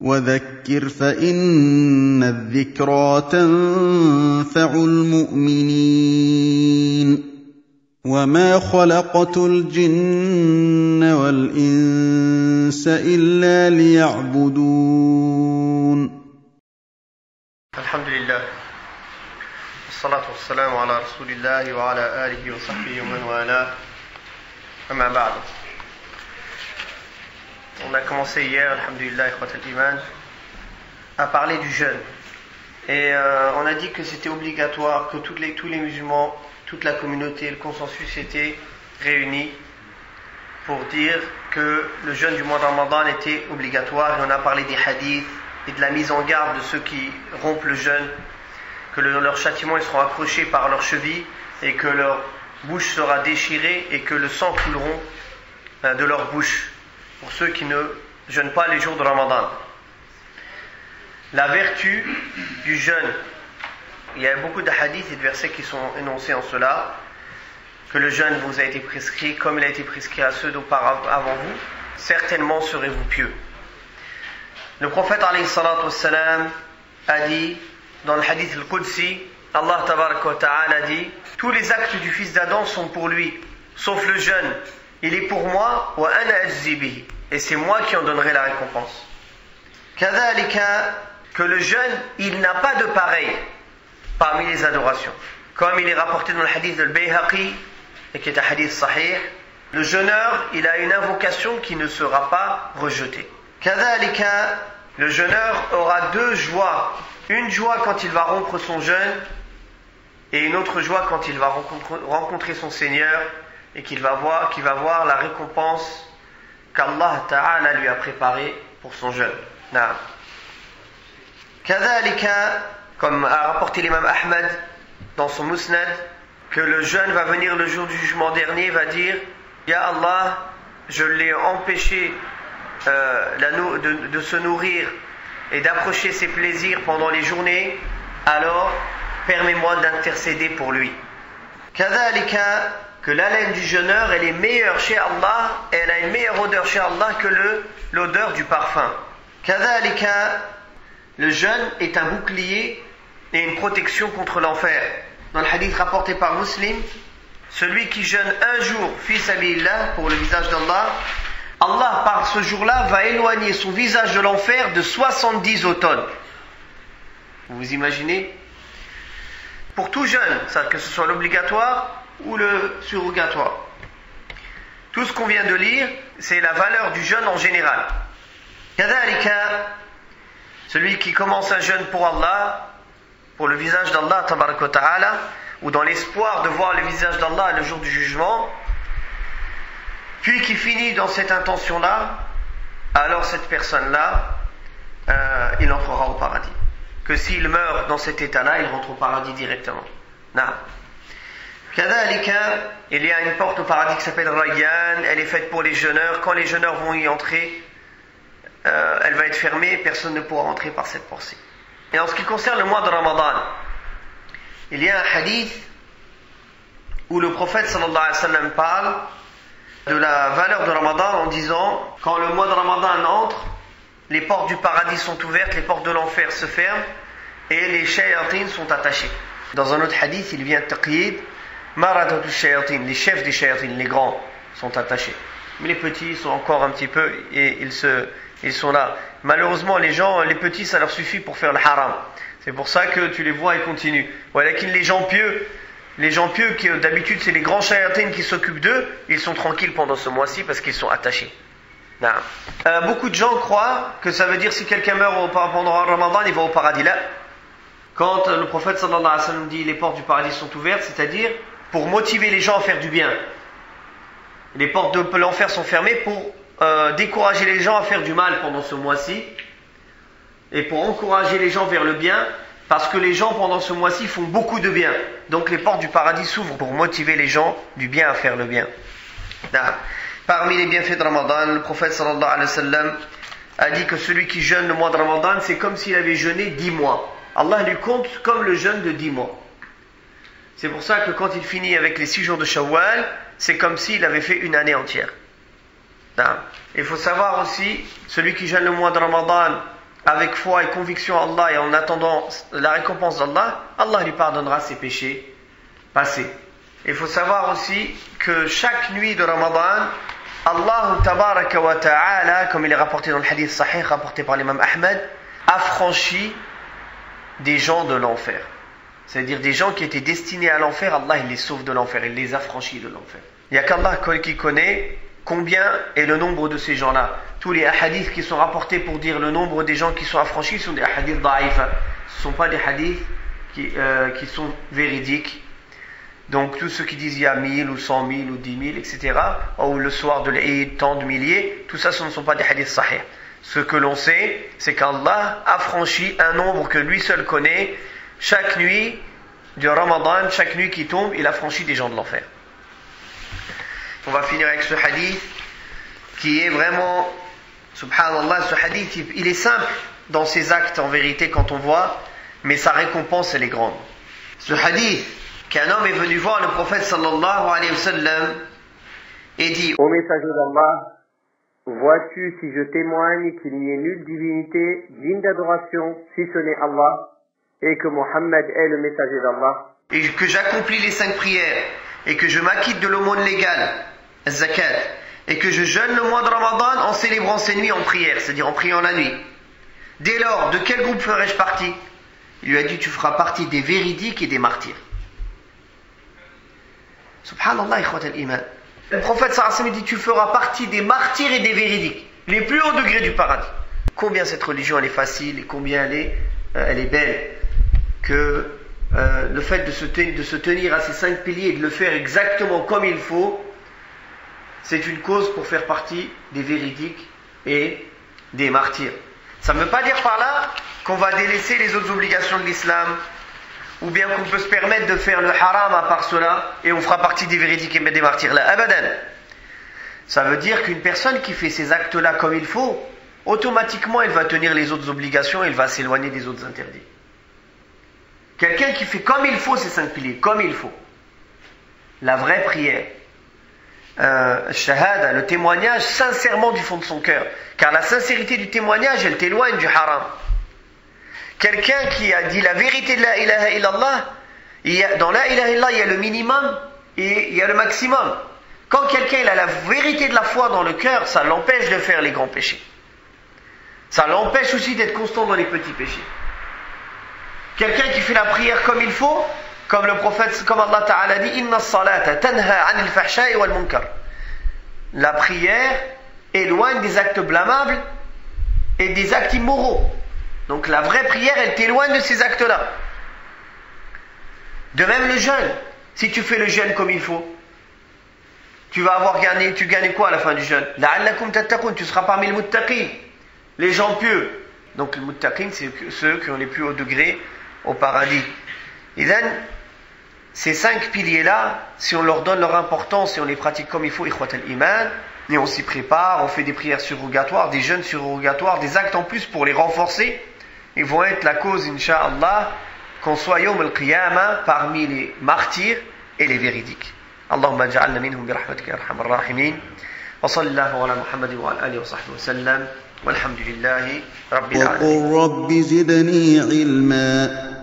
وذكر فإن الذكرى تنفع المؤمنين. وما خلقت الجن والإنس إلا ليعبدون. الحمد لله. والصلاة والسلام على رسول الله وعلى آله وصحبه ومن والاه. أما بعد. On a commencé hier, alhamdulillah, à parler du jeûne. Et euh, on a dit que c'était obligatoire, que tous les musulmans, toute la communauté, le consensus était réuni pour dire que le jeûne du mois de Ramadan était obligatoire. Et on a parlé des hadiths et de la mise en garde de ceux qui rompent le jeûne, que le, leur châtiment ils seront accrochés par leurs chevilles et que leur bouche sera déchirée et que le sang couleront euh, de leur bouche pour ceux qui ne jeûnent pas les jours de Ramadan. La vertu du jeûne, il y a beaucoup de hadiths et de versets qui sont énoncés en cela, que le jeûne vous a été prescrit comme il a été prescrit à ceux d'auparavant vous, certainement serez-vous pieux. Le prophète wassalam, a dit dans le hadith al-Qudsi, Allah ta'ala dit Tous les actes du fils d'Adam sont pour lui, sauf le jeûne il est pour moi, et c'est moi qui en donnerai la récompense. que le jeûne, il n'a pas de pareil parmi les adorations. Comme il est rapporté dans le hadith de Bayhaqi, et qui est un hadith sahih, le jeûneur, il a une invocation qui ne sera pas rejetée. le jeûneur aura deux joies. Une joie quand il va rompre son jeûne, et une autre joie quand il va rencontrer son Seigneur et qu'il va voir, qu'il va voir la récompense qu'Allah lui a préparée pour son jeûne. Comme a rapporté l'imam Ahmad dans son Musnad, que le jeûne va venir le jour du jugement dernier, va dire Ya Allah, je l'ai empêché euh, de, se nourrir et d'approcher ses plaisirs pendant les journées, alors permets-moi d'intercéder pour lui. Kadhalika, que l'haleine du jeûneur, elle est meilleure chez Allah, elle a une meilleure odeur chez Allah que l'odeur du parfum. Kadhalika, le jeûne est un bouclier et une protection contre l'enfer. Dans le hadith rapporté par Muslim, celui qui jeûne un jour, fils Allah, pour le visage d'Allah, Allah, par ce jour-là, va éloigner son visage de l'enfer de 70 automnes. Vous vous imaginez? Pour tout jeûne, que ce soit l'obligatoire ou le surrogatoire. Tout ce qu'on vient de lire, c'est la valeur du jeûne en général. celui qui commence un jeûne pour Allah, pour le visage d'Allah, ou dans l'espoir de voir le visage d'Allah le jour du jugement, puis qui finit dans cette intention-là, alors cette personne-là, euh, il entrera au paradis. Que s'il meurt dans cet état-là, il rentre au paradis directement. Non il y a une porte au paradis qui s'appelle Rayyan, elle est faite pour les jeûneurs. Quand les jeûneurs vont y entrer, euh, elle va être fermée et personne ne pourra entrer par cette porte Et en ce qui concerne le mois de Ramadan, il y a un hadith où le prophète sallallahu alayhi wa parle de la valeur de Ramadan en disant quand le mois de Ramadan entre, les portes du paradis sont ouvertes, les portes de l'enfer se ferment et les shayatines sont attachés. Dans un autre hadith, il vient taqyid les chefs des shayatines, les grands, sont attachés. Mais les petits sont encore un petit peu et ils, se, ils sont là. Malheureusement, les gens, les petits, ça leur suffit pour faire le haram. C'est pour ça que tu les vois et continuent. Voilà qu'ils les gens pieux, les gens pieux qui d'habitude c'est les grands shayatines qui s'occupent d'eux, ils sont tranquilles pendant ce mois-ci parce qu'ils sont attachés. Euh, beaucoup de gens croient que ça veut dire si quelqu'un meurt pendant Ramadan, il va au paradis là. Quand le prophète sallallahu alayhi wa sallam dit les portes du paradis sont ouvertes, c'est-à-dire pour motiver les gens à faire du bien. Les portes de l'enfer sont fermées pour euh, décourager les gens à faire du mal pendant ce mois-ci et pour encourager les gens vers le bien parce que les gens pendant ce mois-ci font beaucoup de bien. Donc les portes du paradis s'ouvrent pour motiver les gens du bien à faire le bien. Parmi les bienfaits de Ramadan, le prophète sallallahu alayhi a dit que celui qui jeûne le mois de Ramadan, c'est comme s'il avait jeûné dix mois. Allah lui compte comme le jeûne de dix mois. C'est pour ça que quand il finit avec les six jours de Shawwal, c'est comme s'il avait fait une année entière. Il faut savoir aussi, celui qui jeûne le mois de Ramadan avec foi et conviction à Allah et en attendant la récompense d'Allah, Allah lui pardonnera ses péchés passés. Il faut savoir aussi que chaque nuit de Ramadan, Allah wa ta'ala, comme il est rapporté dans le hadith sahih rapporté par l'imam Ahmed, affranchit des gens de l'enfer. C'est-à-dire des gens qui étaient destinés à l'enfer, Allah les sauve de l'enfer, il les affranchit de l'enfer. Il n'y a qu'Allah qui connaît combien est le nombre de ces gens-là. Tous les hadiths qui sont rapportés pour dire le nombre des gens qui sont affranchis sont des hadiths da'if. Ce ne sont pas des hadiths qui, euh, qui sont véridiques. Donc tous ceux qui disent il y a 1000 ou 100 000 ou 10 000, etc., ou le soir de l'Eid, tant de milliers, tout ça ce ne sont pas des hadiths sahih. Ce que l'on sait, c'est qu'Allah a franchi un nombre que lui seul connaît. Chaque nuit du Ramadan, chaque nuit qui tombe, il a franchi des gens de l'enfer. On va finir avec ce hadith qui est vraiment, subhanallah, ce hadith, il est simple dans ses actes en vérité quand on voit, mais sa récompense elle est grande. Ce hadith qu'un homme est venu voir le prophète sallallahu alayhi wa sallam et dit Ô messager d'Allah, vois-tu si je témoigne qu'il n'y ait nulle divinité digne d'adoration si ce n'est Allah? Et que Mohammed est le messager d'Allah et que j'accomplis les cinq prières et que je m'acquitte de l'aumône légale, zakat, et que je jeûne le mois de Ramadan en célébrant ces nuits en prière, c'est-à-dire en priant la nuit. Dès lors, de quel groupe ferai-je partie? Il lui a dit, tu feras partie des véridiques et des martyrs. Subhanallah, iman. Le prophète sallallahu dit, tu feras partie des martyrs et des véridiques, les plus hauts degrés du paradis. Combien cette religion elle est facile et combien elle est, euh, elle est belle que euh, le fait de se, tenir à ces cinq piliers et de le faire exactement comme il faut, c'est une cause pour faire partie des véridiques et des martyrs. Ça ne veut pas dire par là qu'on va délaisser les autres obligations de l'islam, ou bien qu'on peut se permettre de faire le haram à part cela, et on fera partie des véridiques et des martyrs. Là, abadan. Ça veut dire qu'une personne qui fait ces actes-là comme il faut, automatiquement elle va tenir les autres obligations, elle va s'éloigner des autres interdits. Quelqu'un qui fait comme il faut ces cinq piliers, comme il faut. La vraie prière. Euh, shahada, le témoignage sincèrement du fond de son cœur. Car la sincérité du témoignage, elle t'éloigne du haram. Quelqu'un qui a dit la vérité de la ilaha illallah, il y a, dans la ilaha illallah, il y a le minimum et il y a le maximum. Quand quelqu'un a la vérité de la foi dans le cœur, ça l'empêche de faire les grands péchés. Ça l'empêche aussi d'être constant dans les petits péchés. Quelqu'un qui fait la prière comme il faut, comme le prophète, comme Allah Ta'ala dit, Inna salata tanha anil fahsha'i wal munkar. La prière éloigne des actes blâmables et des actes immoraux. Donc la vraie prière, elle t'éloigne de ces actes-là. De même le jeûne. Si tu fais le jeûne comme il faut, tu vas avoir gagné, tu gagnes quoi à la fin du jeûne? La'allakum tattaqun, tu seras parmi les muttaqin, les gens pieux. Donc les muttaqin, c'est ceux qui ont les plus hauts degrés au paradis. Et then, ces cinq piliers-là, si on leur donne leur importance et on les pratique comme il faut, iman, et on s'y prépare, on fait des prières surrogatoires, des jeûnes surrogatoires, des actes en plus pour les renforcer, ils vont être la cause, inshallah, qu'on soit yom al-qiyamah parmi les martyrs et les véridiques. اللهم اجعلنا منهم برحمتك يا ارحم الراحمين وصلى الله على محمد وعلى اله وصحبه وسلم والحمد لله رب العالمين وقل رب زدني علما